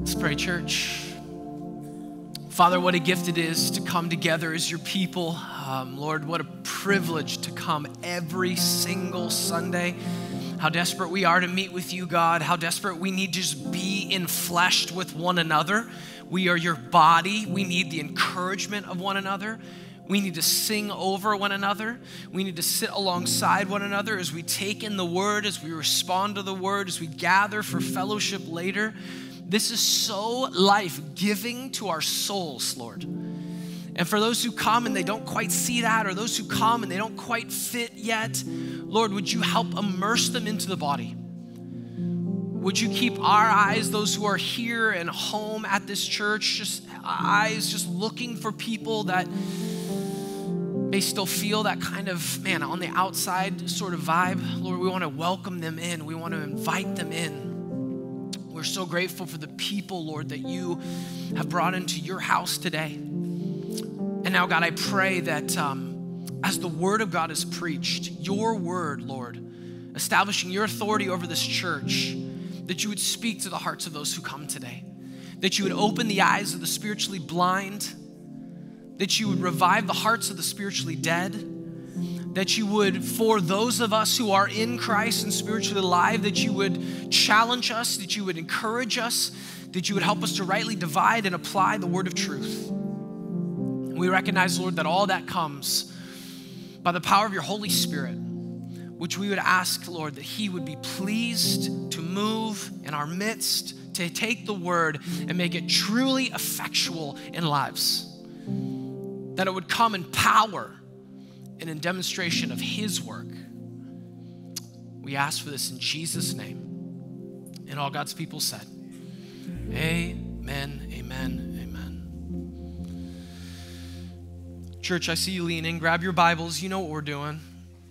Let's pray, church. Father, what a gift it is to come together as your people. Um, Lord, what a privilege to come every single Sunday. How desperate we are to meet with you, God. How desperate we need to just be infleshed with one another. We are your body. We need the encouragement of one another. We need to sing over one another. We need to sit alongside one another as we take in the word, as we respond to the word, as we gather for fellowship later. This is so life giving to our souls, Lord. And for those who come and they don't quite see that, or those who come and they don't quite fit yet, Lord, would you help immerse them into the body? Would you keep our eyes, those who are here and home at this church, just eyes just looking for people that may still feel that kind of, man, on the outside sort of vibe? Lord, we want to welcome them in, we want to invite them in. We're so grateful for the people, Lord, that you have brought into your house today. And now, God, I pray that um, as the word of God is preached, your word, Lord, establishing your authority over this church, that you would speak to the hearts of those who come today, that you would open the eyes of the spiritually blind, that you would revive the hearts of the spiritually dead that you would, for those of us who are in Christ and spiritually alive, that you would challenge us, that you would encourage us, that you would help us to rightly divide and apply the word of truth. We recognize, Lord, that all that comes by the power of your Holy Spirit, which we would ask, Lord, that He would be pleased to move in our midst, to take the word and make it truly effectual in lives. That it would come in power and in demonstration of His work. We ask for this in Jesus' name. And all God's people said, Amen, amen, amen. Church, I see you leaning. Grab your Bibles. You know what we're doing.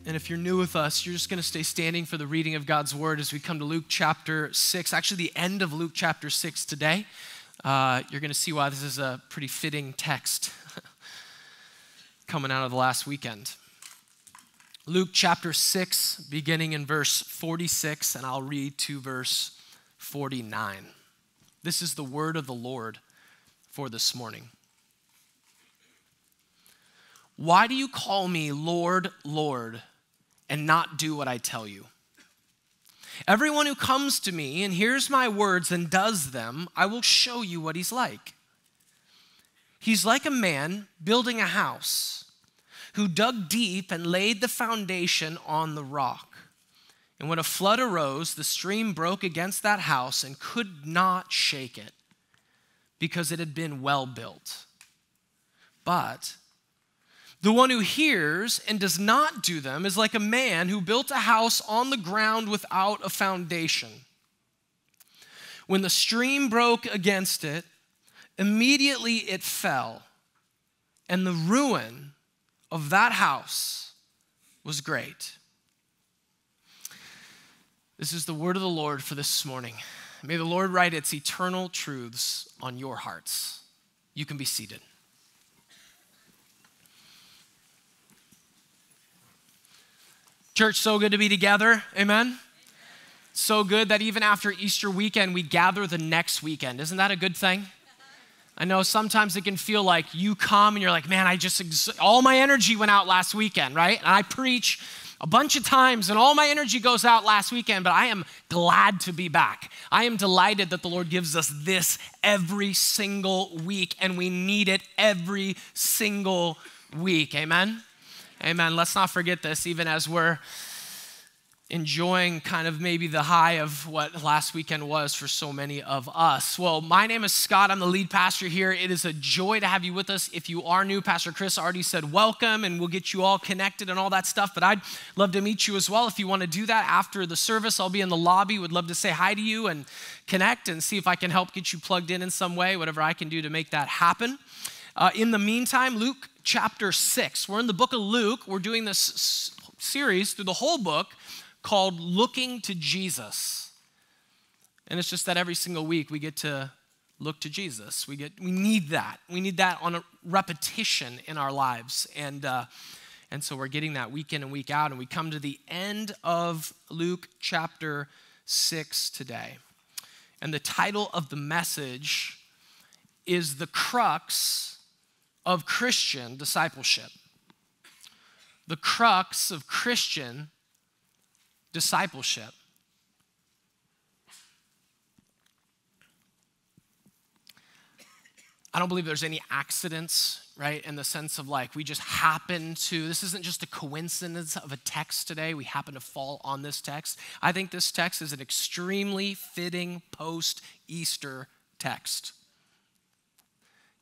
And if you're new with us, you're just going to stay standing for the reading of God's word as we come to Luke chapter 6, actually, the end of Luke chapter 6 today. Uh, you're going to see why this is a pretty fitting text coming out of the last weekend. Luke chapter 6, beginning in verse 46, and I'll read to verse 49. This is the word of the Lord for this morning. Why do you call me Lord, Lord, and not do what I tell you? Everyone who comes to me and hears my words and does them, I will show you what he's like. He's like a man building a house who dug deep and laid the foundation on the rock. And when a flood arose, the stream broke against that house and could not shake it because it had been well built. But the one who hears and does not do them is like a man who built a house on the ground without a foundation. When the stream broke against it, immediately it fell, and the ruin of that house was great. This is the word of the Lord for this morning. May the Lord write its eternal truths on your hearts. You can be seated. Church, so good to be together. Amen. So good that even after Easter weekend, we gather the next weekend. Isn't that a good thing? I know sometimes it can feel like you come and you're like, man, I just, ex- all my energy went out last weekend, right? And I preach a bunch of times and all my energy goes out last weekend, but I am glad to be back. I am delighted that the Lord gives us this every single week and we need it every single week. Amen? Amen. Let's not forget this, even as we're enjoying kind of maybe the high of what last weekend was for so many of us. Well, my name is Scott. I'm the lead pastor here. It is a joy to have you with us. If you are new, Pastor Chris already said welcome and we'll get you all connected and all that stuff. But I'd love to meet you as well. If you want to do that after the service, I'll be in the lobby. Would love to say hi to you and connect and see if I can help get you plugged in in some way, whatever I can do to make that happen. Uh, in the meantime, Luke chapter 6. We're in the book of Luke. We're doing this series through the whole book called Looking to Jesus. And it's just that every single week we get to look to Jesus. We, get, we need that. We need that on a repetition in our lives. And, uh, and so we're getting that week in and week out. And we come to the end of Luke chapter 6 today. And the title of the message is The Crux of Christian Discipleship. The crux of Christian discipleship. I don't believe there's any accidents, right? In the sense of like we just happen to, this isn't just a coincidence of a text today. We happen to fall on this text. I think this text is an extremely fitting post Easter text.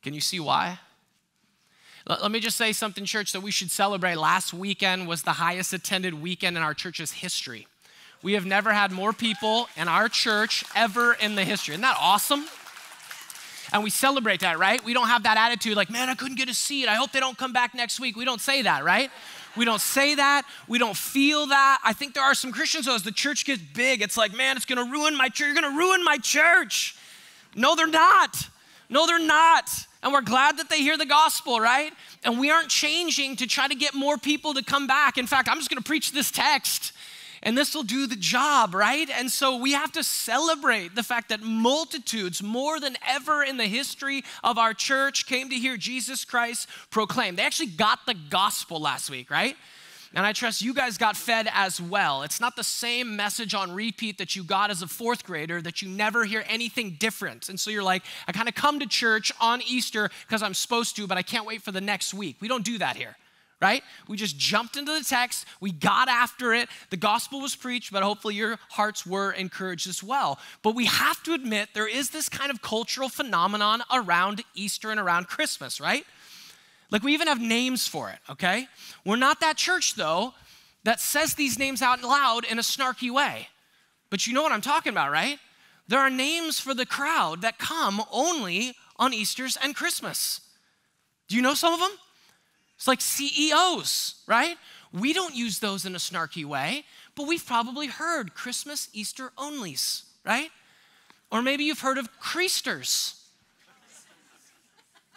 Can you see why? Let me just say something, church, that we should celebrate. Last weekend was the highest attended weekend in our church's history. We have never had more people in our church ever in the history. Isn't that awesome? And we celebrate that, right? We don't have that attitude like, man, I couldn't get a seat. I hope they don't come back next week. We don't say that, right? We don't say that. We don't feel that. I think there are some Christians, though, as the church gets big, it's like, man, it's going to ruin my church. You're going to ruin my church. No, they're not. No, they're not. And we're glad that they hear the gospel, right? And we aren't changing to try to get more people to come back. In fact, I'm just going to preach this text and this will do the job, right? And so we have to celebrate the fact that multitudes, more than ever in the history of our church, came to hear Jesus Christ proclaimed. They actually got the gospel last week, right? And I trust you guys got fed as well. It's not the same message on repeat that you got as a fourth grader that you never hear anything different. And so you're like, I kind of come to church on Easter because I'm supposed to, but I can't wait for the next week. We don't do that here right? We just jumped into the text, we got after it. The gospel was preached, but hopefully your hearts were encouraged as well. But we have to admit there is this kind of cultural phenomenon around Easter and around Christmas, right? Like we even have names for it, okay? We're not that church though that says these names out loud in a snarky way. But you know what I'm talking about, right? There are names for the crowd that come only on Easter's and Christmas. Do you know some of them? It's like CEOs, right? We don't use those in a snarky way, but we've probably heard Christmas, Easter onlys, right? Or maybe you've heard of creasters.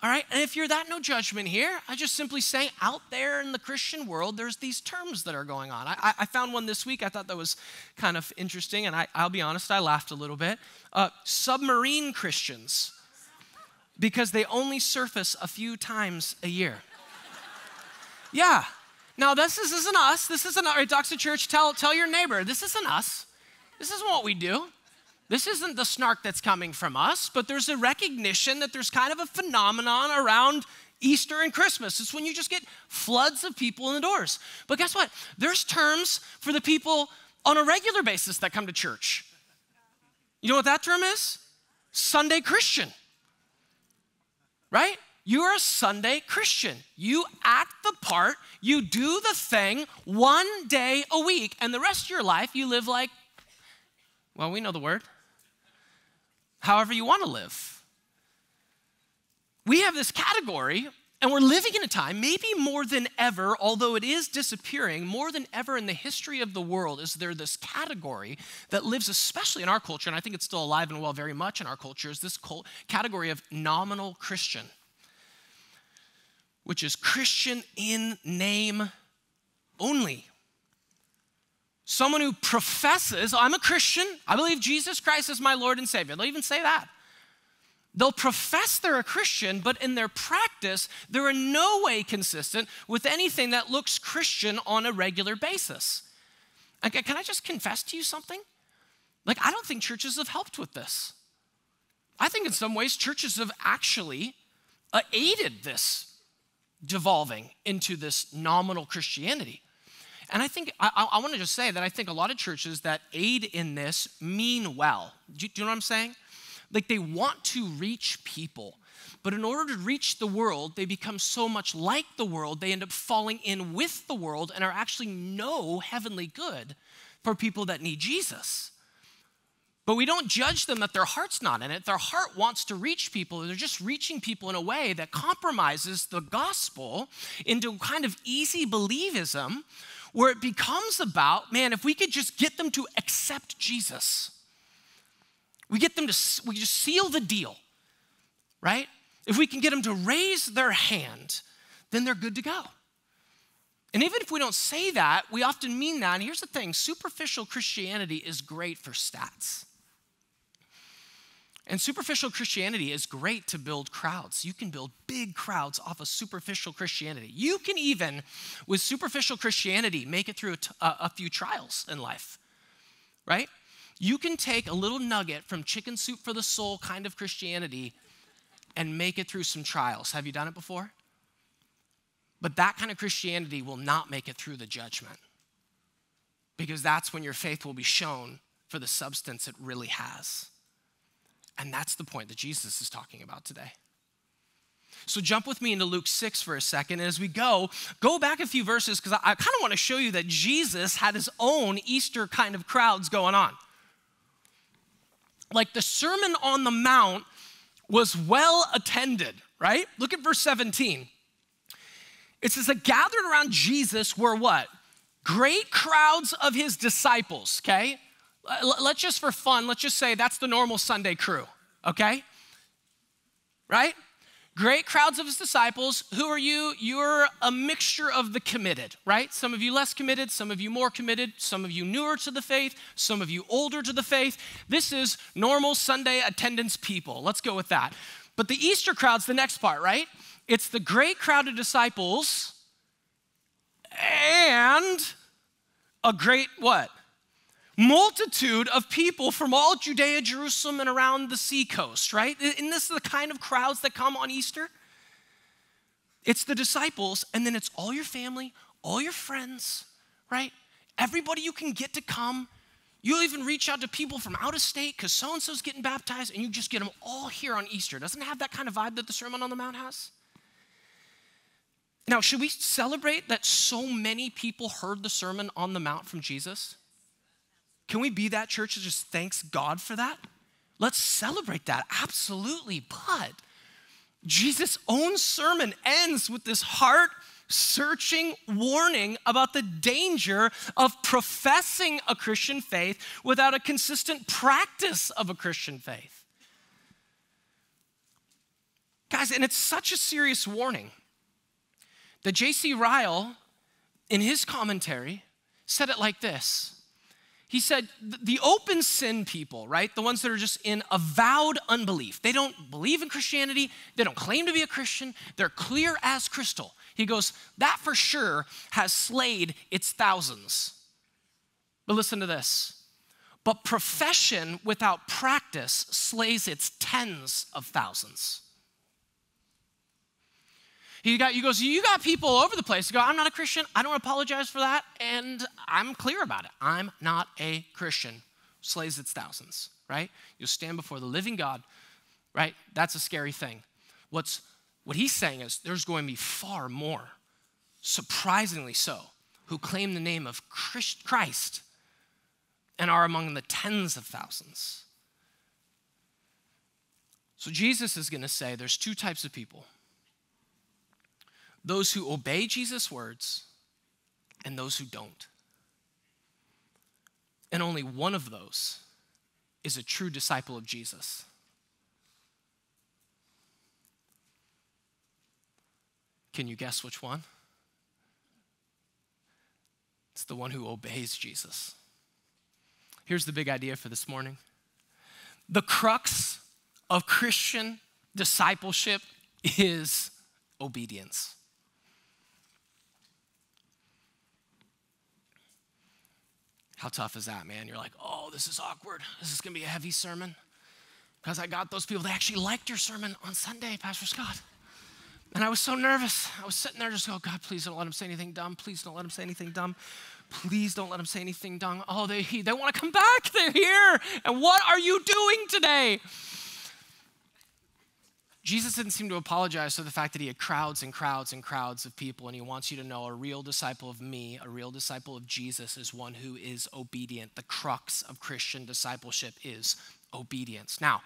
All right, and if you're that, no judgment here. I just simply say out there in the Christian world, there's these terms that are going on. I, I found one this week I thought that was kind of interesting, and I, will be honest, I laughed a little bit. Uh, submarine Christians, because they only surface a few times a year. Yeah. Now, this, is, isn't us. This isn't our Doxa Church. Tell, tell your neighbor, this isn't us. This isn't what we do. This isn't the snark that's coming from us, but there's a recognition that there's kind of a phenomenon around Easter and Christmas. It's when you just get floods of people in the doors. But guess what? There's terms for the people on a regular basis that come to church. You know what that term is? Sunday Christian. Right? You're a Sunday Christian. You act the part, you do the thing one day a week, and the rest of your life you live like, well, we know the word, however you want to live. We have this category, and we're living in a time, maybe more than ever, although it is disappearing, more than ever in the history of the world, is there this category that lives, especially in our culture, and I think it's still alive and well very much in our culture, is this category of nominal Christian which is Christian in name only. Someone who professes, I'm a Christian, I believe Jesus Christ is my Lord and Savior. They'll even say that. They'll profess they're a Christian, but in their practice, they're in no way consistent with anything that looks Christian on a regular basis. Okay, can I just confess to you something? Like, I don't think churches have helped with this. I think in some ways, churches have actually uh, aided this devolving into this nominal Christianity. And I think, I, I want to just say that I think a lot of churches that aid in this mean well. Do you, do you know what I'm saying? Like they want to reach people, but in order to reach the world, they become so much like the world, they end up falling in with the world and are actually no heavenly good for people that need Jesus. But we don't judge them that their heart's not in it. Their heart wants to reach people. They're just reaching people in a way that compromises the gospel into kind of easy believism where it becomes about, man, if we could just get them to accept Jesus, we get them to, we just seal the deal, right? If we can get them to raise their hand, then they're good to go. And even if we don't say that, we often mean that. And here's the thing superficial Christianity is great for stats. And superficial Christianity is great to build crowds. You can build big crowds off of superficial Christianity. You can even, with superficial Christianity, make it through a, t- a few trials in life, right? You can take a little nugget from chicken soup for the soul kind of Christianity and make it through some trials. Have you done it before? But that kind of Christianity will not make it through the judgment because that's when your faith will be shown for the substance it really has. And that's the point that Jesus is talking about today. So jump with me into Luke 6 for a second. And as we go, go back a few verses because I, I kind of want to show you that Jesus had his own Easter kind of crowds going on. Like the Sermon on the Mount was well attended, right? Look at verse 17. It says that gathered around Jesus were what? Great crowds of his disciples, okay? Uh, let's just for fun, let's just say that's the normal Sunday crew, okay? Right? Great crowds of his disciples. Who are you? You're a mixture of the committed, right? Some of you less committed, some of you more committed, some of you newer to the faith, some of you older to the faith. This is normal Sunday attendance people. Let's go with that. But the Easter crowd's the next part, right? It's the great crowd of disciples and a great what? Multitude of people from all Judea, Jerusalem, and around the seacoast, right? And this is the kind of crowds that come on Easter. It's the disciples, and then it's all your family, all your friends, right? Everybody you can get to come. You'll even reach out to people from out of state because so and so's getting baptized, and you just get them all here on Easter. Doesn't have that kind of vibe that the Sermon on the Mount has? Now, should we celebrate that so many people heard the Sermon on the Mount from Jesus? Can we be that church that just thanks God for that? Let's celebrate that, absolutely. But Jesus' own sermon ends with this heart searching warning about the danger of professing a Christian faith without a consistent practice of a Christian faith. Guys, and it's such a serious warning that J.C. Ryle, in his commentary, said it like this he said, the open sin people, right? The ones that are just in avowed unbelief. They don't believe in Christianity. They don't claim to be a Christian. They're clear as crystal. He goes, that for sure has slayed its thousands. But listen to this. But profession without practice slays its tens of thousands. He, got, he goes, You got people all over the place. Go, I'm not a Christian. I don't apologize for that. And I'm clear about it. I'm not a Christian. Slays its thousands, right? You'll stand before the living God, right? That's a scary thing. What's, what he's saying is there's going to be far more, surprisingly so, who claim the name of Christ and are among the tens of thousands. So Jesus is going to say there's two types of people those who obey Jesus' words and those who don't. And only one of those is a true disciple of Jesus. Can you guess which one? It's the one who obeys Jesus. Here's the big idea for this morning the crux of Christian discipleship is obedience. How tough is that, man? You're like, oh, this is awkward. This is going to be a heavy sermon. Because I got those people, they actually liked your sermon on Sunday, Pastor Scott. And I was so nervous. I was sitting there just go, God, please don't let him say anything dumb. Please don't let him say anything dumb. Please don't let him say anything dumb. Oh, they, they want to come back. They're here. And what are you doing today? Jesus didn't seem to apologize for the fact that he had crowds and crowds and crowds of people, and he wants you to know a real disciple of me, a real disciple of Jesus, is one who is obedient. The crux of Christian discipleship is obedience. Now,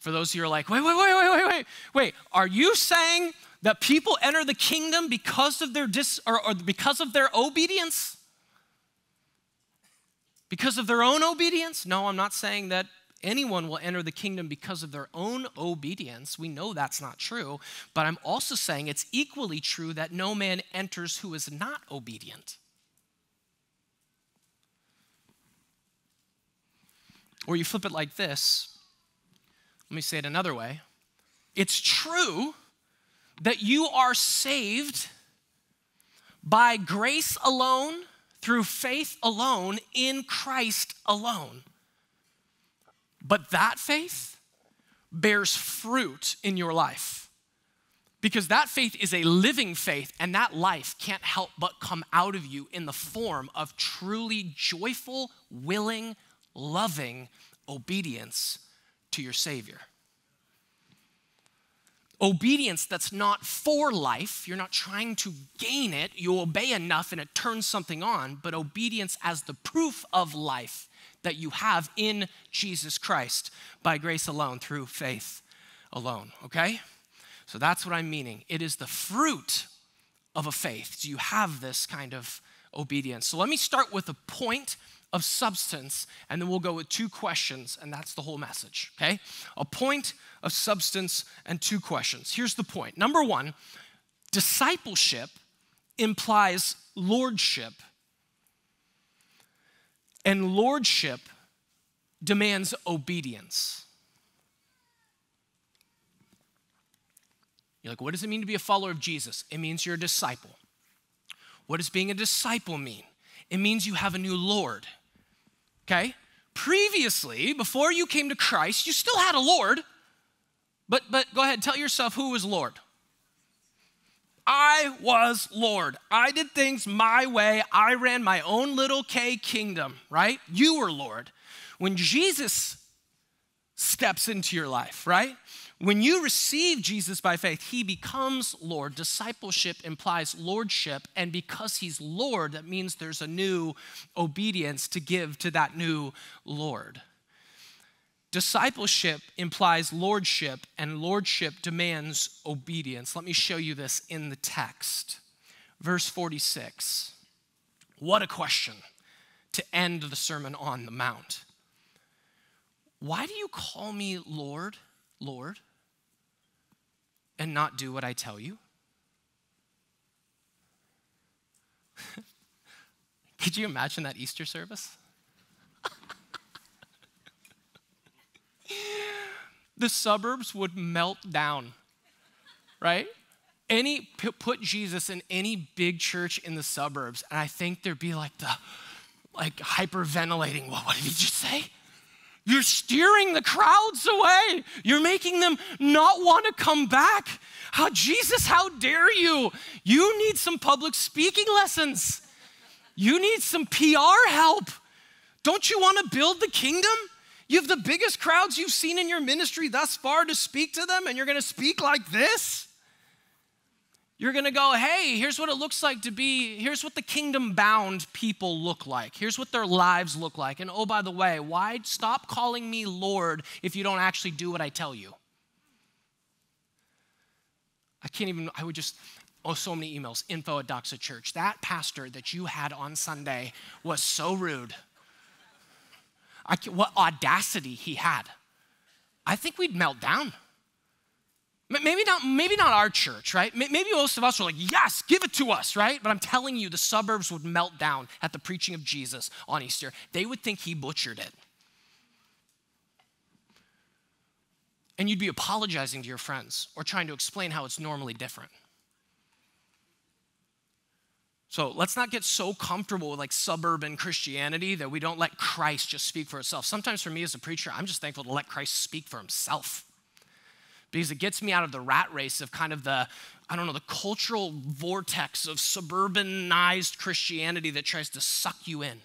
for those of you who are like, wait, wait, wait, wait, wait, wait, wait, are you saying that people enter the kingdom because of their dis or, or because of their obedience? Because of their own obedience? No, I'm not saying that anyone will enter the kingdom because of their own obedience. We know that's not true, but I'm also saying it's equally true that no man enters who is not obedient. Or you flip it like this Let me say it another way. It's true that you are saved by grace alone, through faith alone, in Christ alone. But that faith bears fruit in your life. Because that faith is a living faith, and that life can't help but come out of you in the form of truly joyful, willing, loving obedience to your Savior. Obedience that's not for life, you're not trying to gain it, you obey enough and it turns something on, but obedience as the proof of life that you have in Jesus Christ by grace alone, through faith alone, okay? So that's what I'm meaning. It is the fruit of a faith. Do you have this kind of obedience. So let me start with a point of substance, and then we'll go with two questions, and that's the whole message, okay? A point of substance and two questions. Here's the point. Number one, discipleship implies lordship, and lordship demands obedience. You're like, what does it mean to be a follower of Jesus? It means you're a disciple. What does being a disciple mean? It means you have a new Lord okay? Previously, before you came to Christ, you still had a Lord, but, but go ahead, tell yourself who was Lord. I was Lord. I did things my way. I ran my own little K kingdom, right? You were Lord. When Jesus steps into your life, right? When you receive Jesus by faith, he becomes Lord. Discipleship implies lordship, and because he's Lord, that means there's a new obedience to give to that new Lord. Discipleship implies lordship, and lordship demands obedience. Let me show you this in the text. Verse 46. What a question to end the Sermon on the Mount. Why do you call me Lord, Lord? and not do what I tell you? Could you imagine that Easter service? The suburbs would melt down, right? Any put Jesus in any big church in the suburbs, and I think there'd be like the like hyperventilating. What did he just say? You're steering the crowds away. You're making them not want to come back. How, Jesus, how dare you? You need some public speaking lessons. You need some PR help. Don't you want to build the kingdom? You have the biggest crowds you've seen in your ministry thus far to speak to them, and you're going to speak like this? You're gonna go, hey, here's what it looks like to be, here's what the kingdom bound people look like. Here's what their lives look like. And oh, by the way, why stop calling me Lord if you don't actually do what I tell you? I can't even, I would just, oh, so many emails, info at Doxa Church. That pastor that you had on Sunday was so rude. I, what audacity he had. I think we'd melt down. Maybe not, maybe not our church, right? Maybe most of us were like, yes, give it to us, right? But I'm telling you, the suburbs would melt down at the preaching of Jesus on Easter. They would think he butchered it. And you'd be apologizing to your friends or trying to explain how it's normally different. So let's not get so comfortable with like suburban Christianity that we don't let Christ just speak for itself. Sometimes for me as a preacher, I'm just thankful to let Christ speak for himself because it gets me out of the rat race of kind of the, I don't know, the cultural vortex of suburbanized Christianity that tries to suck you in.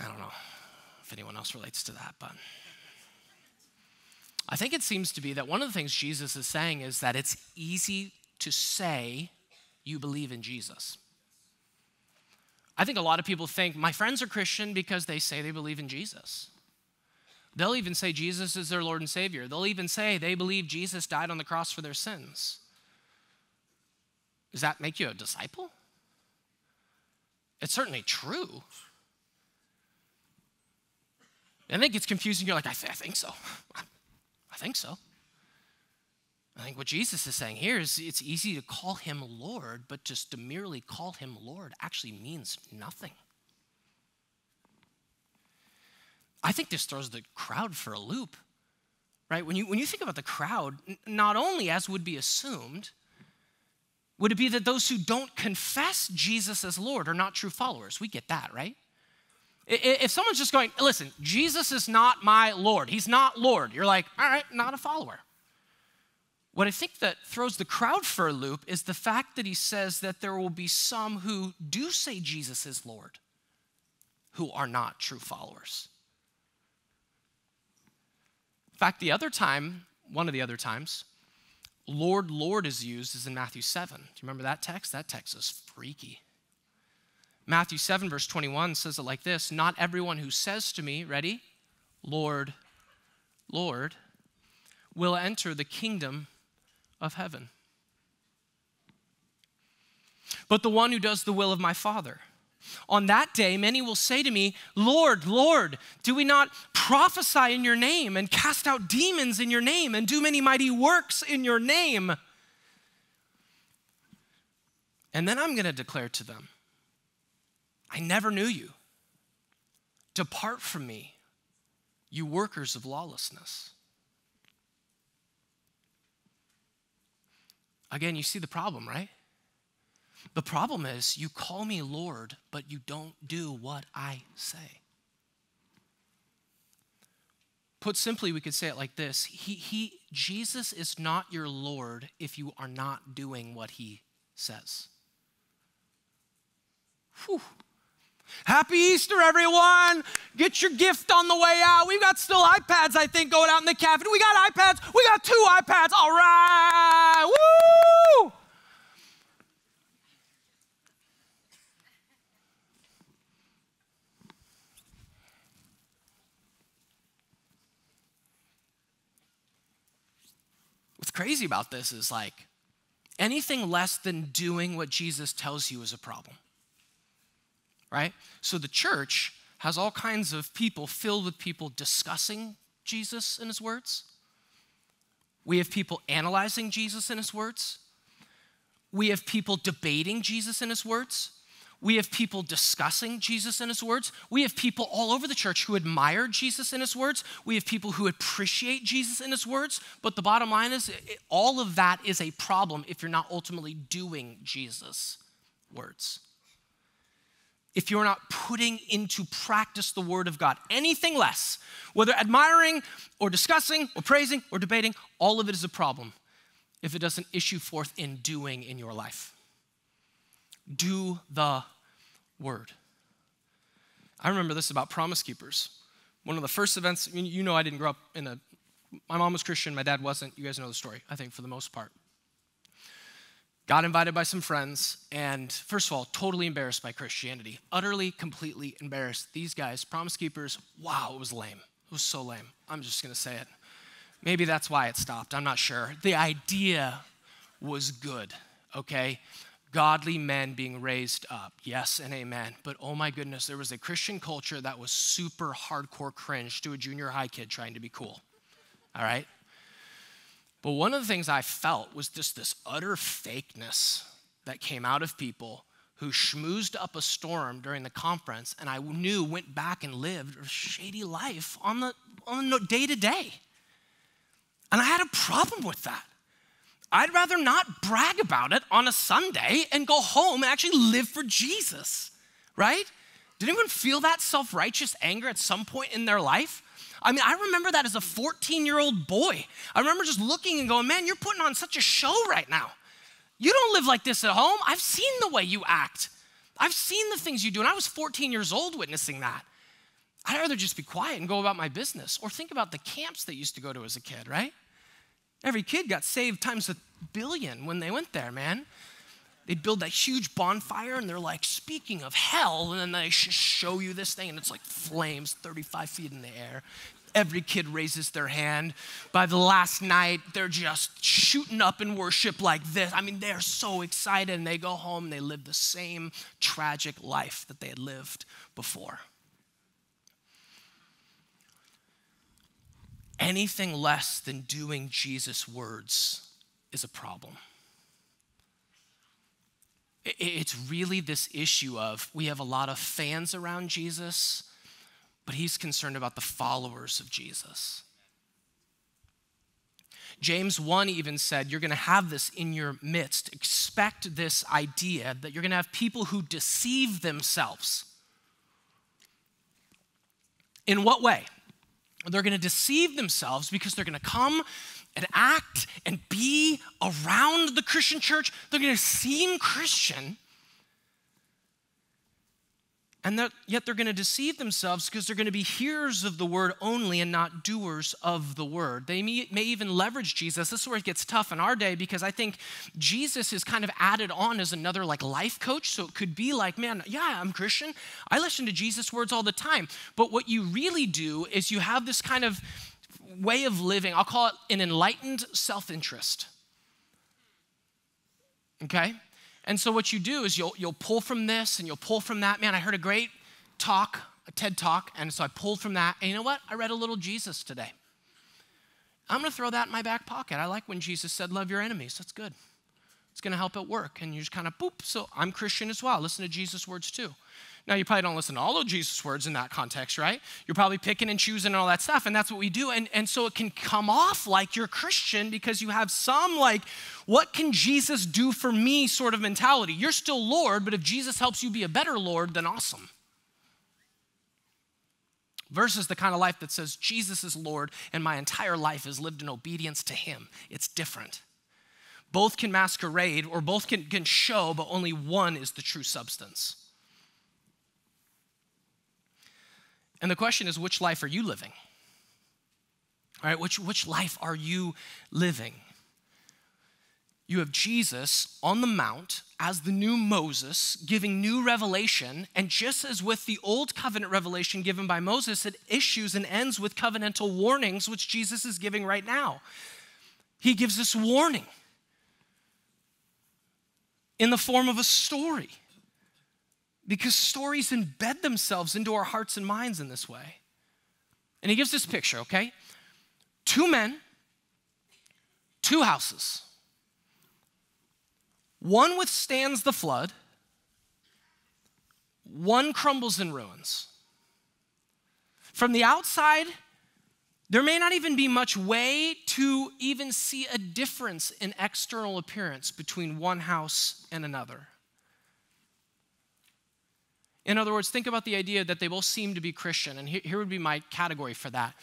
I don't know if anyone else relates to that, but I think it seems to be that one of the things Jesus is saying is that it's easy to say you believe in Jesus. I think a lot of people think my friends are Christian because they say they believe in Jesus. They'll even say Jesus is their Lord and Savior. They'll even say they believe Jesus died on the cross for their sins. Does that make you a disciple? It's certainly true. And it gets confusing. You're like, I, th- I think so. I think so. I think what Jesus is saying here is it's easy to call him Lord, but just to merely call him Lord actually means nothing. I think this throws the crowd for a loop, right? When you, when you think about the crowd, not only as would be assumed, would it be that those who don't confess Jesus as Lord are not true followers? We get that, right? If someone's just going, listen, Jesus is not my Lord, he's not Lord, you're like, all right, not a follower. What I think that throws the crowd for a loop is the fact that he says that there will be some who do say Jesus is Lord who are not true followers. In fact, the other time, one of the other times, Lord, Lord is used is in Matthew 7. Do you remember that text? That text is freaky. Matthew 7, verse 21 says it like this Not everyone who says to me, ready, Lord, Lord, will enter the kingdom of heaven, but the one who does the will of my Father. On that day, many will say to me, Lord, Lord, do we not prophesy in your name and cast out demons in your name and do many mighty works in your name? And then I'm going to declare to them, I never knew you. Depart from me, you workers of lawlessness. Again, you see the problem, right? The problem is you call me Lord, but you don't do what I say. Put simply, we could say it like this he, he, Jesus is not your Lord if you are not doing what he says. Whew. Happy Easter, everyone. Get your gift on the way out. We've got still iPads, I think, going out in the cafe. We got iPads. We got two iPads. All right. Woo! What's crazy about this is like anything less than doing what Jesus tells you is a problem right? So the church has all kinds of people filled with people discussing Jesus and his words. We have people analyzing Jesus and his words. We have people debating Jesus and his words. We have people discussing Jesus and his words. We have people all over the church who admire Jesus and his words. We have people who appreciate Jesus and his words. But the bottom line is, all of that is a problem if you're not ultimately doing Jesus' words if you're not putting into practice the Word of God. Anything less, whether admiring or discussing or praising or debating, all of it is a problem if it doesn't issue forth in doing in your life. Do the Word. I remember this about Promise Keepers. One of the first events, you know, I didn't grow up in a, my mom was Christian, my dad wasn't. You guys know the story, I think, for the most part got invited by some friends, and first of all, totally embarrassed by Christianity. Utterly, completely embarrassed. These guys, Promise Keepers, wow, it was lame. It was so lame. I'm just gonna say it. Maybe that's why it stopped. I'm not sure. The idea was good, okay? Godly men being raised up. Yes and amen. But oh my goodness, there was a Christian culture that was super hardcore cringe to a junior high kid trying to be cool. All right? But one of the things I felt was just this utter fakeness that came out of people who schmoozed up a storm during the conference and I knew went back and lived a shady life on the, on the day to day. And I had a problem with that. I'd rather not brag about it on a Sunday and go home and actually live for Jesus, right? Did anyone feel that self righteous anger at some point in their life? I mean, I remember that as a 14 year old boy. I remember just looking and going, man, you're putting on such a show right now. You don't live like this at home. I've seen the way you act, I've seen the things you do. And I was 14 years old witnessing that. I'd rather just be quiet and go about my business or think about the camps they used to go to as a kid, right? Every kid got saved times a billion when they went there, man. They'd build that huge bonfire and they're like, speaking of hell, and then they show you this thing and it's like flames 35 feet in the air. Every kid raises their hand. By the last night, they're just shooting up in worship like this. I mean, they're so excited and they go home and they live the same tragic life that they had lived before. Anything less than doing Jesus' words is a problem. It's really this issue of we have a lot of fans around Jesus, but he's concerned about the followers of Jesus. James 1 even said, You're going to have this in your midst. Expect this idea that you're going to have people who deceive themselves. In what way? They're going to deceive themselves because they're going to come and act and be around the Christian church. They're going to seem Christian, and that, yet they're going to deceive themselves because they're going to be hearers of the word only and not doers of the word. They may, may, even leverage Jesus. This is where it gets tough in our day because I think Jesus is kind of added on as another like life coach. So it could be like, man, yeah, I'm Christian. I listen to Jesus' words all the time. But what you really do is you have this kind of way of living. I'll call it an enlightened self interest. Okay? And so what you do is you'll, you'll pull from this and you'll pull from that. Man, I heard a great talk, a TED talk, and so I pulled from that. And you know what? I read a little Jesus today. I'm going to throw that in my back pocket. I like when Jesus said, Love your enemies. That's good. It's going to help at work. And you just kind of boop. So I'm Christian as well. Listen to Jesus' words too. Now, you probably don't listen to all of Jesus' words in that context, right? You're probably picking and choosing and all that stuff, and that's what we do. And, and so it can come off like you're Christian because you have some, like, what can Jesus do for me sort of mentality. You're still Lord, but if Jesus helps you be a better Lord, then awesome. Versus the kind of life that says, Jesus is Lord, and my entire life is lived in obedience to Him. It's different. Both can masquerade or both can, can show, but only one is the true substance. And the question is, which life are you living? All right, which, which life are you living? You have Jesus on the Mount as the new Moses, giving new revelation. And just as with the old covenant revelation given by Moses, it issues and ends with covenantal warnings, which Jesus is giving right now. He gives this warning in the form of a story because stories embed themselves into our hearts and minds in this way. And he gives this picture, okay? Two men, two houses. One withstands the flood, one crumbles in ruins. From the outside, there may not even be much way to even see a difference in external appearance between one house and another. In other words, think about the idea that they both seem to be Christian, and here, here would be my category for that.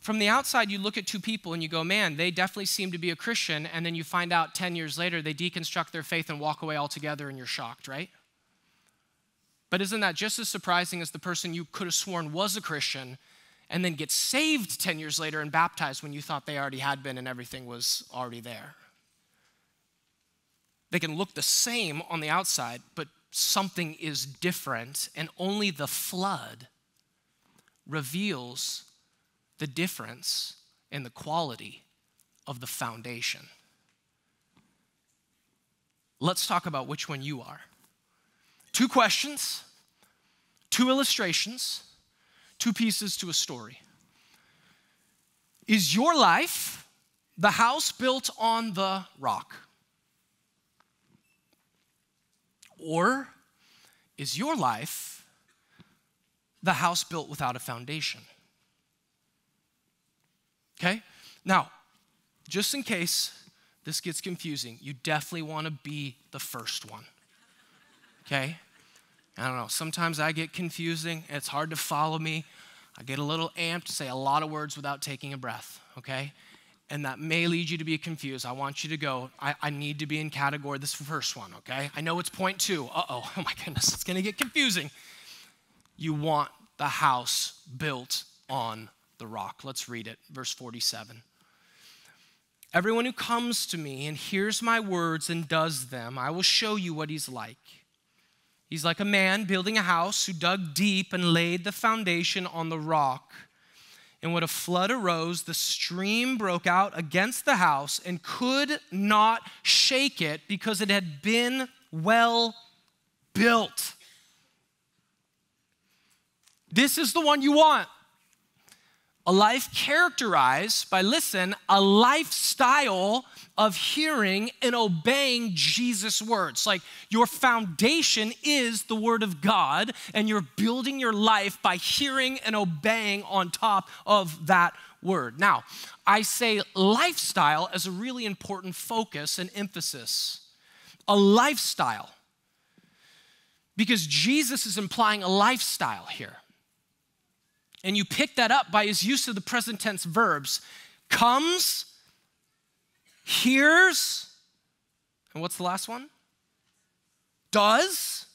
From the outside, you look at two people and you go, man, they definitely seem to be a Christian, and then you find out 10 years later they deconstruct their faith and walk away altogether, and you're shocked, right? But isn't that just as surprising as the person you could have sworn was a Christian and then gets saved 10 years later and baptized when you thought they already had been and everything was already there? They can look the same on the outside, but something is different, and only the flood reveals the difference in the quality of the foundation. Let's talk about which one you are. Two questions, two illustrations, two pieces to a story. Is your life the house built on the rock? Or is your life the house built without a foundation? Okay? Now, just in case this gets confusing, you definitely want to be the first one. Okay? I don't know. Sometimes I get confusing. It's hard to follow me. I get a little amped, say a lot of words without taking a breath. Okay? And that may lead you to be confused. I want you to go, I, I need to be in category, this first one, okay? I know it's point two. Uh oh, oh my goodness, it's gonna get confusing. You want the house built on the rock. Let's read it, verse 47. Everyone who comes to me and hears my words and does them, I will show you what he's like. He's like a man building a house who dug deep and laid the foundation on the rock. And when a flood arose, the stream broke out against the house and could not shake it because it had been well built. This is the one you want. A life characterized by, listen, a lifestyle of hearing and obeying Jesus' words. Like your foundation is the Word of God, and you're building your life by hearing and obeying on top of that Word. Now, I say lifestyle as a really important focus and emphasis. A lifestyle. Because Jesus is implying a lifestyle here. And you pick that up by his use of the present tense verbs comes, hears, and what's the last one? Does.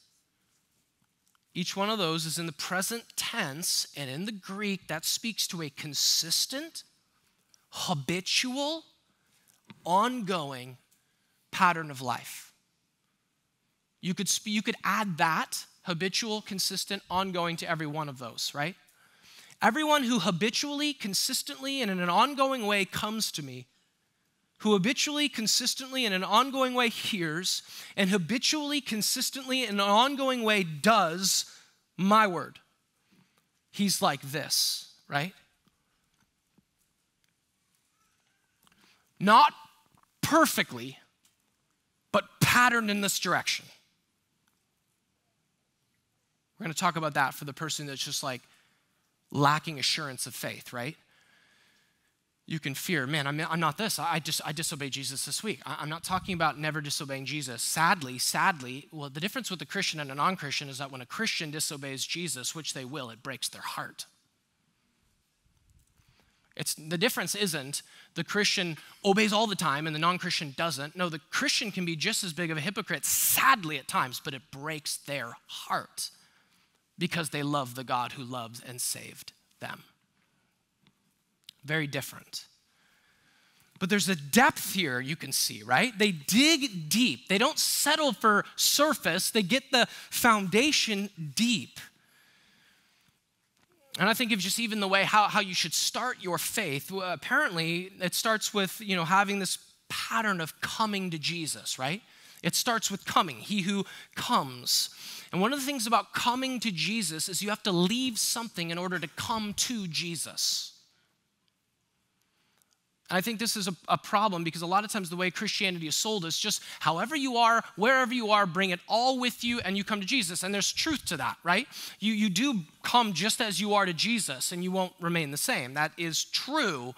Each one of those is in the present tense, and in the Greek, that speaks to a consistent, habitual, ongoing pattern of life. You could, sp- you could add that habitual, consistent, ongoing to every one of those, right? Everyone who habitually, consistently, and in an ongoing way comes to me, who habitually, consistently, and in an ongoing way hears, and habitually, consistently, in an ongoing way does my word. He's like this, right? Not perfectly, but patterned in this direction. We're going to talk about that for the person that's just like, lacking assurance of faith, right? You can fear, man, I'm, I'm not this. I, just, I disobeyed Jesus this week. I, I'm not talking about never disobeying Jesus. Sadly, sadly, well, the difference with a Christian and a non Christian is that when a Christian disobeys Jesus, which they will, it breaks their heart. It's, the difference isn't the Christian obeys all the time and the non Christian doesn't. No, the Christian can be just as big of a hypocrite, sadly at times, but it breaks their heart because they love the God who loves and saved them. Very different. But there's a depth here you can see, right? They dig deep. They don't settle for surface, they get the foundation deep. And I think of just even the way how, how you should start your faith. Well, apparently, it starts with, you know, having this pattern of coming to Jesus, right? It starts with coming. He who comes. And one of the things about coming to Jesus is you have to leave something in order to come to Jesus. And I think this is a, a, problem because a lot of times the way Christianity is sold is just however you are, wherever you are, bring it all with you and you come to Jesus. And there's truth to that, right? You, you do come just as you are to Jesus and you won't remain the same. That is true.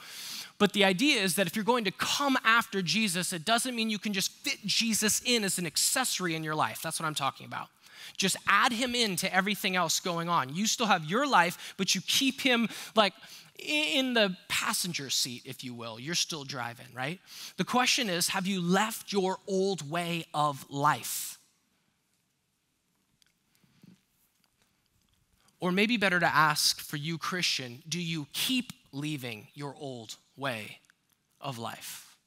But the idea is that if you're going to come after Jesus, it doesn't mean you can just fit Jesus in as an accessory in your life. That's what I'm talking about. Just add him into everything else going on. You still have your life, but you keep him like in the passenger seat, if you will. You're still driving, right? The question is have you left your old way of life? Or maybe better to ask for you, Christian, do you keep leaving your old way of life?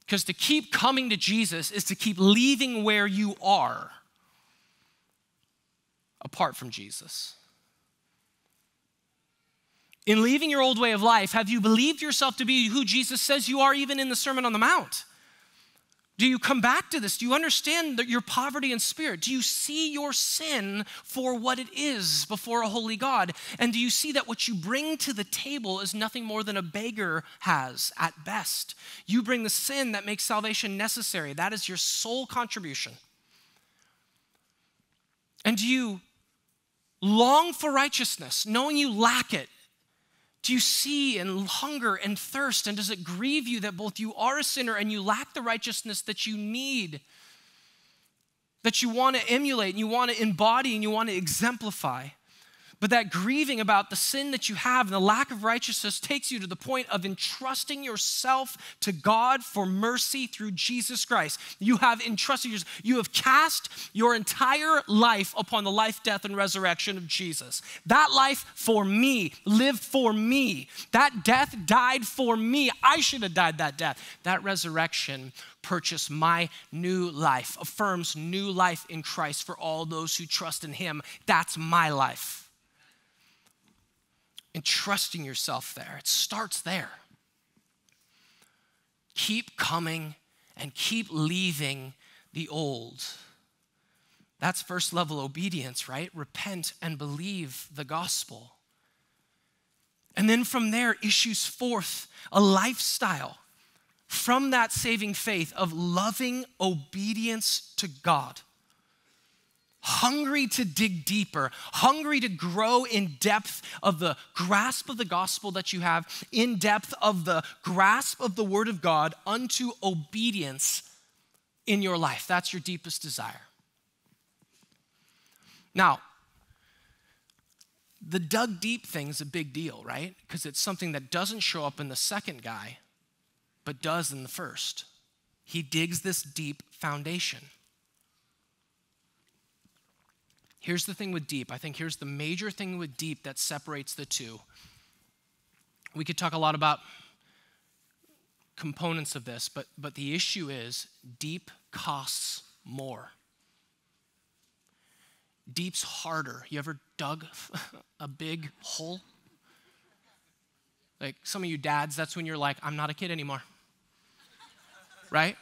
Because to keep coming to Jesus is to keep leaving where you are apart from Jesus? In leaving your old way of life, have you believed yourself to be who Jesus says you are, even in the Sermon on the Mount? Do you come back to this? Do you understand that your poverty in spirit? Do you see your sin for what it is before a holy God? And do you see that what you bring to the table is nothing more than a beggar has at best? You bring the sin that makes salvation necessary. That is your sole contribution. And do you long for righteousness, knowing you lack it? Do you see and hunger and thirst? And does it grieve you that both you are a sinner and you lack the righteousness that you need, that you want to emulate and you want to embody and you want to exemplify? But that grieving about the sin that you have and the lack of righteousness takes you to the point of entrusting yourself to God for mercy through Jesus Christ. You have entrusted yourself, you have cast your entire life upon the life, death, and resurrection of Jesus. That life for me, lived for me. That death died for me. I should have died that death. That resurrection purchased my new life, affirms new life in Christ for all those who trust in Him. That's my life and trusting yourself there. It starts there. Keep coming and keep leaving the old. That's first level obedience, right? Repent and believe the gospel. And then from there issues forth a lifestyle from that saving faith of loving obedience to God. Hungry to dig deeper, hungry to grow in depth of the grasp of the gospel that you have, in depth of the grasp of the word of God unto obedience in your life. That's your deepest desire. Now, the dug deep thing is a big deal, right? Because it's something that doesn't show up in the second guy, but does in the first. He digs this deep foundation. Here's the thing with deep. I think here's the major thing with deep that separates the two. We could talk a lot about components of this, but, but the issue is deep costs more. Deep's harder. You ever dug a big hole? Like some of you dads, that's when you're like, I'm not a kid anymore. right?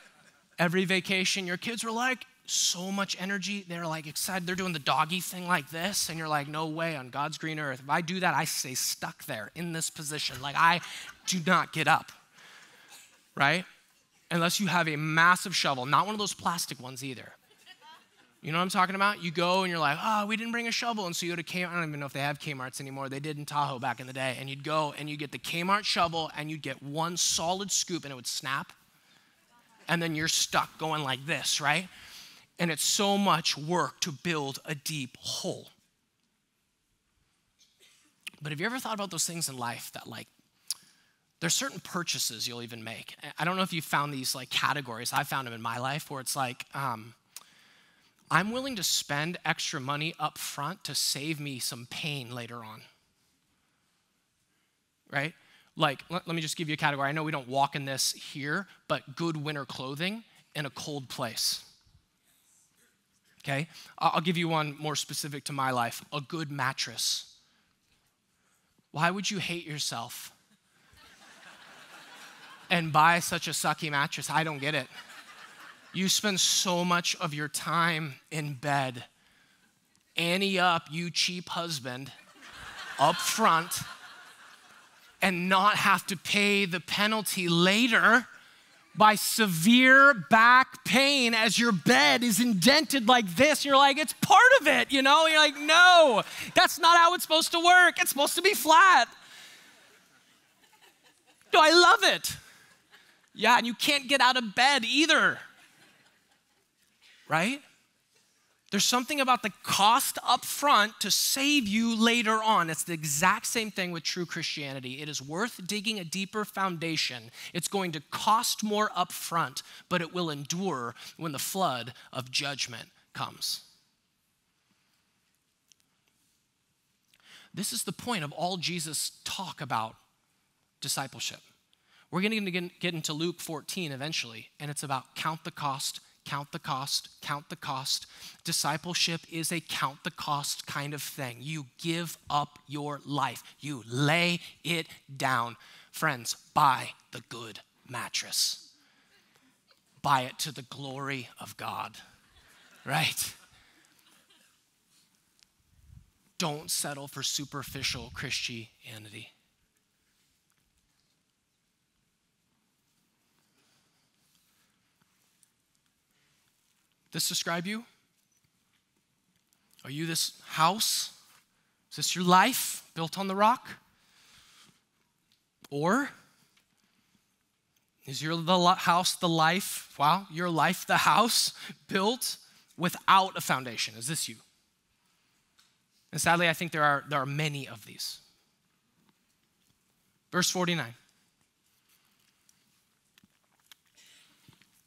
Every vacation, your kids were like, so much energy. They're like excited. They're doing the doggy thing like this. And you're like, no way on God's green earth. If I do that, I stay stuck there in this position. Like I do not get up. Right? Unless you have a massive shovel, not one of those plastic ones either. You know what I'm talking about? You go and you're like, oh, we didn't bring a shovel. And so you go to Kmart. I don't even know if they have Kmarts anymore. They did in Tahoe back in the day. And you'd go and you'd get the Kmart shovel and you'd get one solid scoop and it would snap. And then you're stuck going like this, right? And it's so much work to build a deep hole. But have you ever thought about those things in life that, like, there's certain purchases you'll even make? I don't know if you found these like categories. I found them in my life where it's like, um, I'm willing to spend extra money up front to save me some pain later on. Right? Like, let, let, me just give you a category. I know we don't walk in this here, but good winter clothing in a cold place. Okay? I'll give you one more specific to my life a good mattress. Why would you hate yourself and buy such a sucky mattress? I don't get it. You spend so much of your time in bed. Annie up, you cheap husband, up front, and not have to pay the penalty later by severe back pain as your bed is indented like this. You're like, it's part of it, you know? You're like, no, that's not how it's supposed to work. It's supposed to be flat. No, I love it. Yeah, and you can't get out of bed either right? There's something about the cost up front to save you later on. It's the exact same thing with true Christianity. It is worth digging a deeper foundation. It's going to cost more up front, but it will endure when the flood of judgment comes. This is the point of all Jesus' talk about discipleship. We're going to get into Luke 14 eventually, and it's about count the cost, count the cost, count the cost. Discipleship is a count the cost kind of thing. You give up your life, you lay it down. Friends, buy the good mattress, buy it to the glory of God, right? Don't settle for superficial Christianity. This describe you? Are you this house? Is this your life built on the rock? Or is your the house the life, wow, your life the house built without a foundation? Is this you? And sadly, I think there are, there are many of these. Verse 49.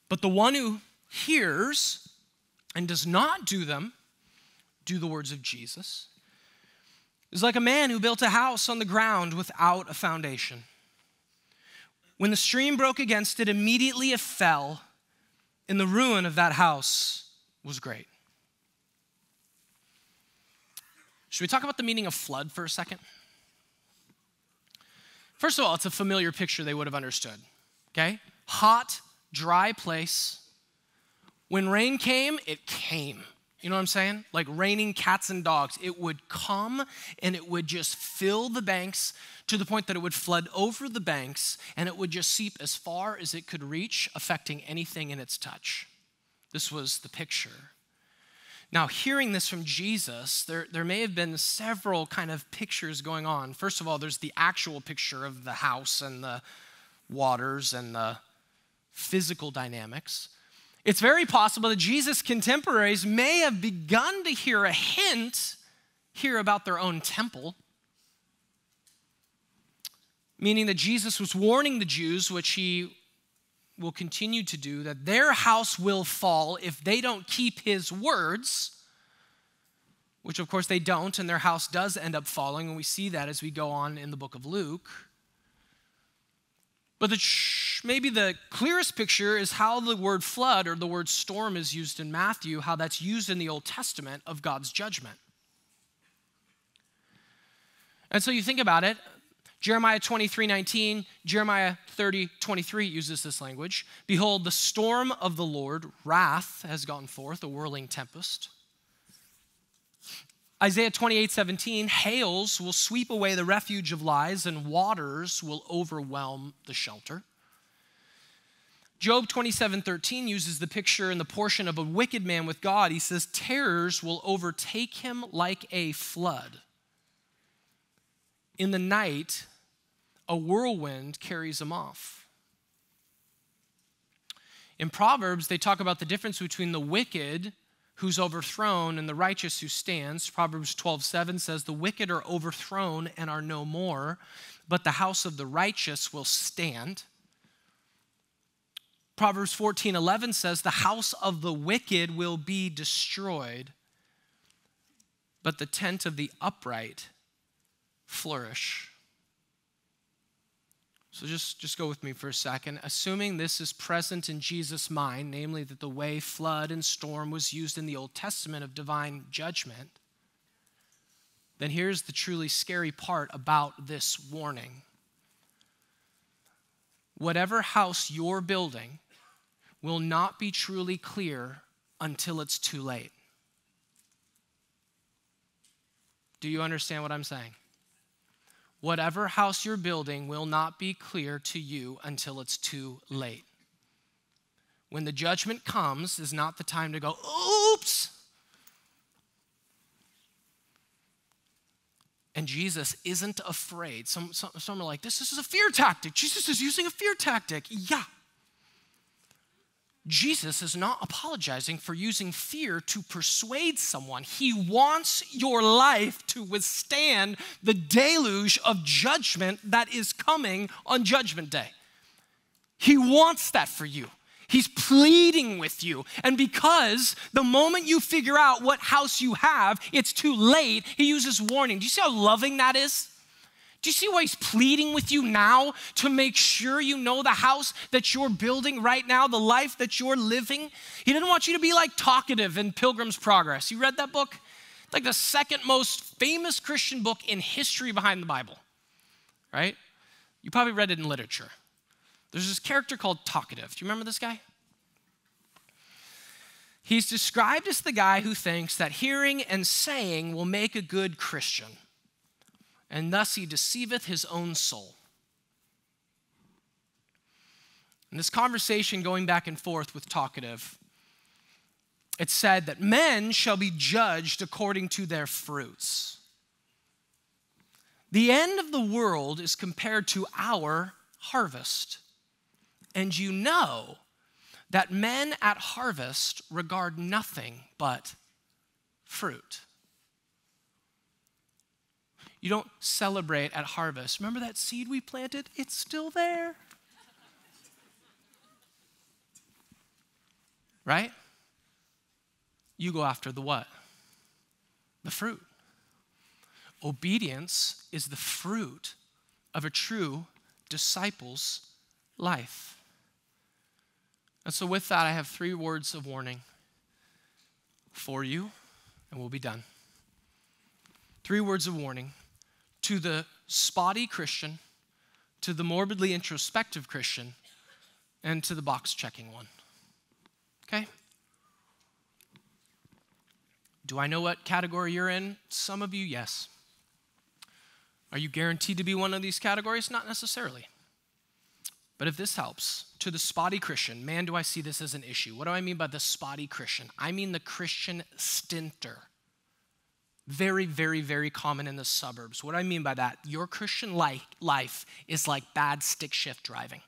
But the one who hears and does not do them, do the words of Jesus, is like a man who built a house on the ground without a foundation. When the stream broke against it, immediately it fell, and the ruin of that house was great. Should we talk about the meaning of flood for a second? First of all, it's a familiar picture they would have understood. Okay? Hot, dry place when rain came, it came You know what I'm saying? Like raining cats and dogs. It would come and it would just fill the banks to the point that it would flood over the banks and it would just seep as far as it could reach, affecting anything in its touch. This was the picture. Now, hearing this from Jesus, there, there may have been several kind of pictures going on. First of all, there's the actual picture of the house and the waters and the physical dynamics. It's very possible that Jesus' contemporaries may have begun to hear a hint here about their own temple, meaning that Jesus was warning the Jews, which he will continue to do, that their house will fall if they don't keep his words, which of course they don't, and their house does end up falling, and we see that as we go on in the book of Luke. But the, maybe the clearest picture is how the word flood or the word storm is used in Matthew, how that's used in the Old Testament of God's judgment. And so you think about it, Jeremiah 23 19, Jeremiah 30 23 uses this language. Behold, the storm of the Lord, wrath, has gone forth, a whirling tempest. Isaiah 28 17, hails will sweep away the refuge of lies, and waters will overwhelm the shelter. Job 27 13 uses the picture in the portion of a wicked man with God. He says, Terrors will overtake him like a flood. In the night, a whirlwind carries him off. In Proverbs, they talk about the difference between the wicked who's overthrown and the righteous who stands. Proverbs 12, 7 says, The wicked are overthrown and are no more, but the house of the righteous will stand. Proverbs 14, 11 says, The house of the wicked will be destroyed, but the tent of the upright flourish. So just, just go with me for a second. Assuming this is present in Jesus' mind, namely that the way flood and storm was used in the Old Testament of divine judgment, then here's the truly scary part about this warning. Whatever house you're building will not be truly clear until it's too late. Do you understand what I'm saying? whatever house you're building will not be clear to you until it's too late. When the judgment comes, is not the time to go, oops. And Jesus isn't afraid. Some, some, some are like, this is a fear tactic. Jesus is using a fear tactic. Yeah, Jesus is not apologizing for using fear to persuade someone. He wants your life to withstand the deluge of judgment that is coming on Judgment Day. He wants that for you. He's pleading with you. And because the moment you figure out what house you have, it's too late, he uses warning. Do you see how loving that is? Do you see why he's pleading with you now to make sure you know the house that you're building right now, the life that you're living? He didn't want you to be like talkative in Pilgrim's Progress. You read that book? Like the second most famous Christian book in history behind the Bible, right? You probably read it in literature. There's this character called Talkative. Do you remember this guy? He's described as the guy who thinks that hearing and saying will make a good Christian and thus he deceiveth his own soul. In this conversation going back and forth with Talkative, it said that men shall be judged according to their fruits. The end of the world is compared to our harvest. And you know that men at harvest regard nothing but fruit. You don't celebrate at harvest. Remember that seed we planted? It's still there. right? You go after the what? The fruit. Obedience is the fruit of a true disciple's life. And so, with that, I have three words of warning for you, and we'll be done. Three words of warning to the spotty Christian, to the morbidly introspective Christian, and to the box checking one. Okay? Do I know what category you're in? Some of you, yes. Are you guaranteed to be one of these categories? Not necessarily. But if this helps, to the spotty Christian, man, do I see this as an issue. What do I mean by the spotty Christian? I mean the Christian stinter. Very, very, very common in the suburbs. What do I mean by that? Your Christian life, life is like bad stick shift driving.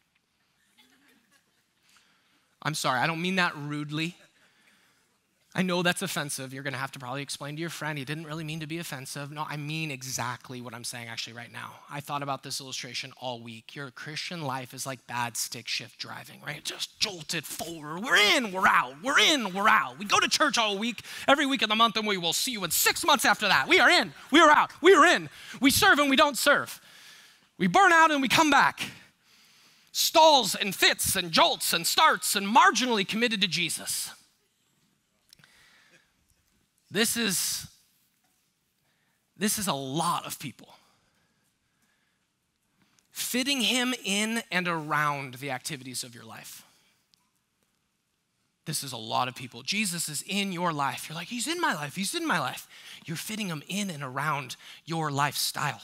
I'm sorry, I don't mean that rudely. I know that's offensive. You're going to have to probably explain to your friend, he didn't really mean to be offensive. No, I mean exactly what I'm saying actually right now. I thought about this illustration all week. Your Christian life is like bad stick shift driving, right? Just jolted forward. We're in, we're out. We're in, we're out. We go to church all week, every week of the month, and we will see you in six months after that. We are in, we are out, we are in. We serve and we don't serve. We burn out and we come back. Stalls and fits and jolts and starts and marginally committed to Jesus. This is this is a lot of people. Fitting him in and around the activities of your life. This is a lot of people. Jesus is in your life. You're like, He's in my life. He's in my life. You're fitting Him in and around your lifestyle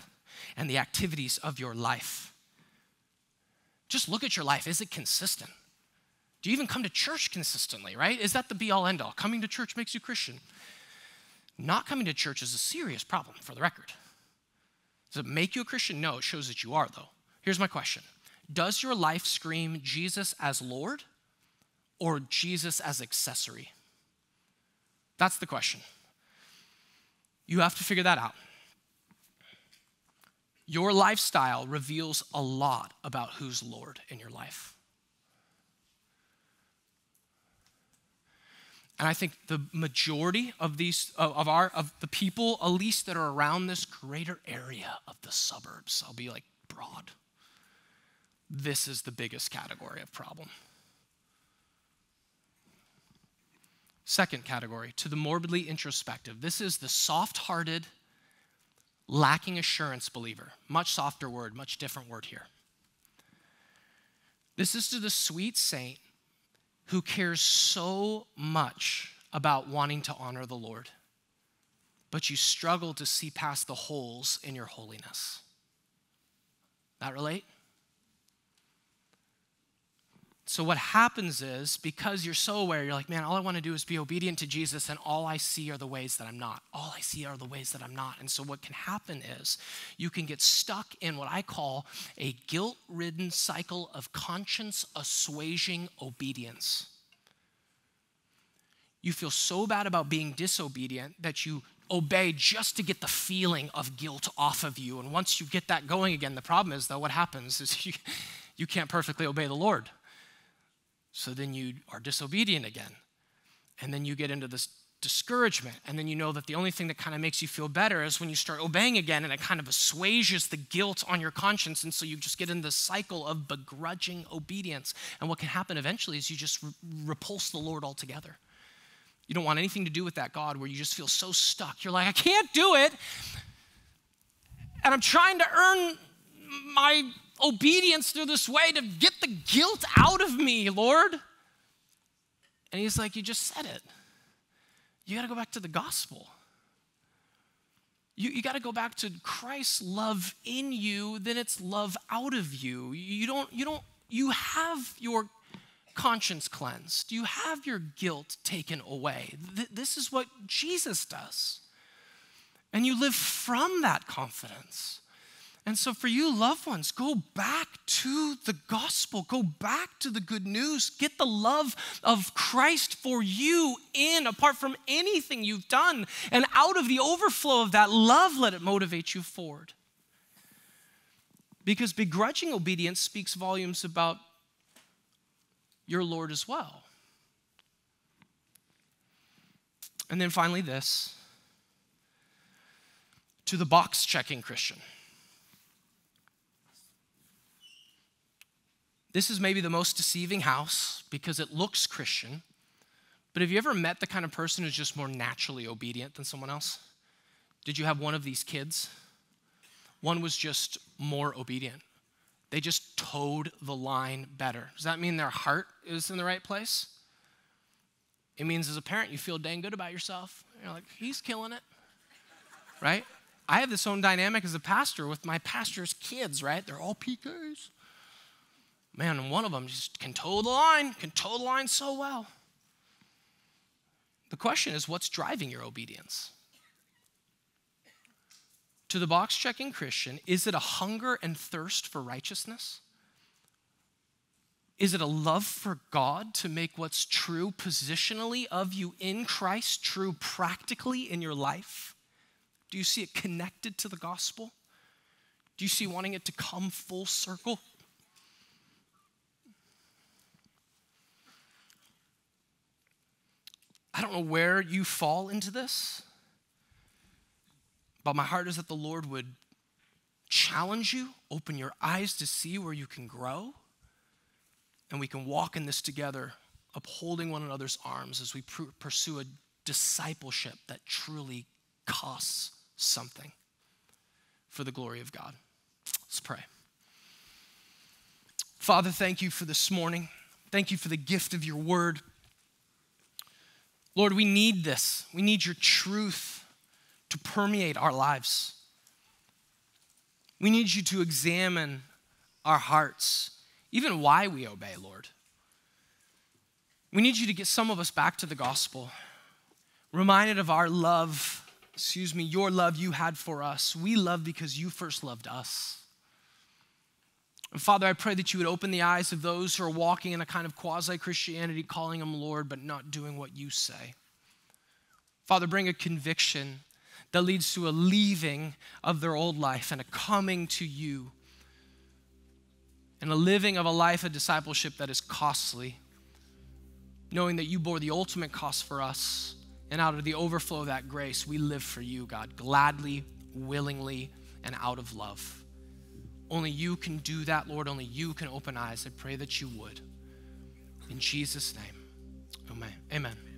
and the activities of your life. Just look at your life. Is it consistent? Do you even come to church consistently, right? Is that the be all end all? Coming to church makes you Christian. Not coming to church is a serious problem, for the record. Does it make you a Christian? No, it shows that you are, though. Here's my question Does your life scream Jesus as Lord or Jesus as accessory? That's the question. You have to figure that out. Your lifestyle reveals a lot about who's Lord in your life. And I think the majority of these of our of the people, at least that are around this greater area of the suburbs, I'll be like broad. This is the biggest category of problem. Second category, to the morbidly introspective. This is the soft-hearted, lacking assurance believer. Much softer word, much different word here. This is to the sweet saint who cares so much about wanting to honor the Lord, but you struggle to see past the holes in your holiness. That relate? So, what happens is because you're so aware, you're like, man, all I want to do is be obedient to Jesus, and all I see are the ways that I'm not. All I see are the ways that I'm not. And so, what can happen is you can get stuck in what I call a guilt ridden cycle of conscience assuaging obedience. You feel so bad about being disobedient that you obey just to get the feeling of guilt off of you. And once you get that going again, the problem is, though, what happens is you, you can't perfectly obey the Lord. So then you are disobedient again. And then you get into this discouragement. And then you know that the only thing that kind of makes you feel better is when you start obeying again and it kind of assuages the guilt on your conscience. And so you just get in this cycle of begrudging obedience. And what can happen eventually is you just re- repulse the Lord altogether. You don't want anything to do with that God where you just feel so stuck. You're like, I can't do it. And I'm trying to earn my obedience through this way to get the guilt out of me, Lord. And he's like, You just said it. You got to go back to the gospel. You, you got to go back to Christ's love in you, then it's love out of you. You don't, you don't, you have your conscience cleansed. You have your guilt taken away. Th- this is what Jesus does. And you live from that confidence. And so, for you loved ones, go back to the gospel, go back to the good news, get the love of Christ for you in, apart from anything you've done. And out of the overflow of that love, let it motivate you forward. Because begrudging obedience speaks volumes about your Lord as well. And then finally, this to the box checking Christian. This is maybe the most deceiving house because it looks Christian. But have you ever met the kind of person who's just more naturally obedient than someone else? Did you have one of these kids? One was just more obedient. They just toed the line better. Does that mean their heart is in the right place? It means as a parent, you feel dang good about yourself. You're like, he's killing it, right? I have this own dynamic as a pastor with my pastor's kids, right? They're all PKs. Man, one of them just can toe the line, can toe the line so well. The question is, what's driving your obedience? To the box checking Christian, is it a hunger and thirst for righteousness? Is it a love for God to make what's true positionally of you in Christ true practically in your life? Do you see it connected to the gospel? Do you see wanting it to come full circle? I don't know where you fall into this, but my heart is that the Lord would challenge you, open your eyes to see where you can grow and we can walk in this together, upholding one another's arms as we pr- pursue a discipleship that truly costs something for the glory of God. Let's pray. Father, thank you for this morning. Thank you for the gift of your word. Lord, we need this. We need your truth to permeate our lives. We need you to examine our hearts even why we obey, Lord. We need you to get some of us back to the gospel, reminded of our love, excuse me, your love you had for us. We love because you first loved us. And Father, I pray that you would open the eyes of those who are walking in a kind of quasi Christianity, calling them Lord, but not doing what you say. Father, bring a conviction that leads to a leaving of their old life and a coming to you and a living of a life of discipleship that is costly, knowing that you bore the ultimate cost for us. And out of the overflow of that grace, we live for you, God, gladly, willingly, and out of love. Only you can do that, Lord. Only you can open eyes. I pray that you would. In Jesus' name, amen. Amen.